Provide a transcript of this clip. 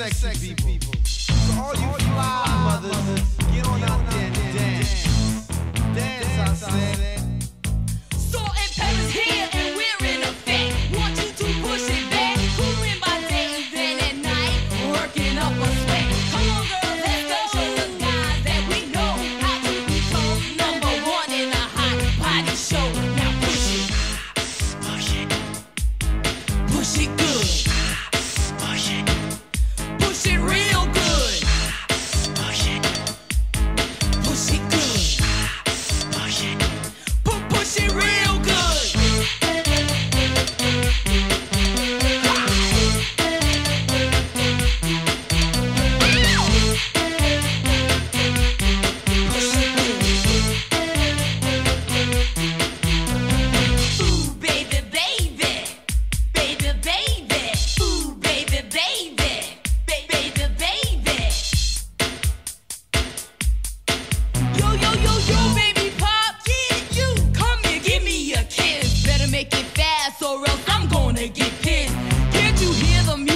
sexy, sexy people. people. So all you fly mothers, get on out you hear the music?